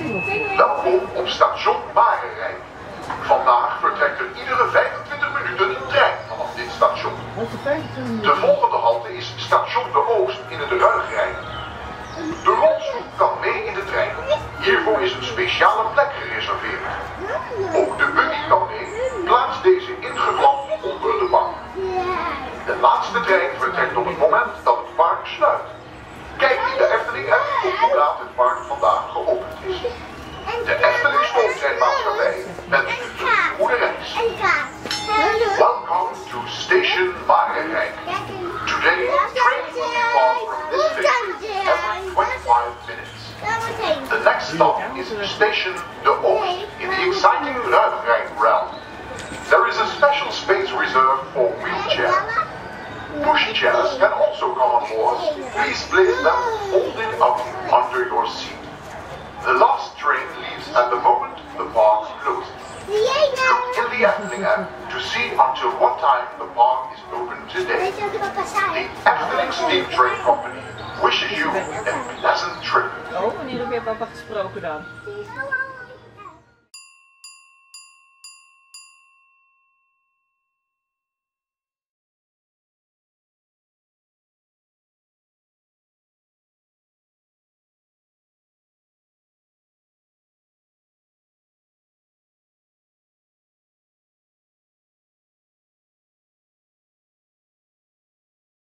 Welkom op station Marenrijk. Vandaag vertrekt er iedere 25 minuten een trein vanaf dit station. De volgende halte is station De Oost in het Ruigrijk. De rolstoel kan mee in de trein. Hiervoor is een speciale plek gereserveerd. Ook de buggy kan mee. Plaats deze ingeplant onder de bank. De laatste trein vertrekt op het moment vandaag geopend is. De Efteling Stoomtreinmaatschappij wenst u een goede reis. Welcome to Station Marerijk. Today, trains will be from this station every 25 minutes. The next stop is Station De Oost in the exciting Ruigrijk realm. There is a special space reserved for wheelchairs. Push chairs can also come on board. Please place Look in the Efteling app to see until what time the park is open today. The Efteling Steam Train Company wishes you a pleasant trip. Oh, wanneer heb je papa gesproken dan? Hello.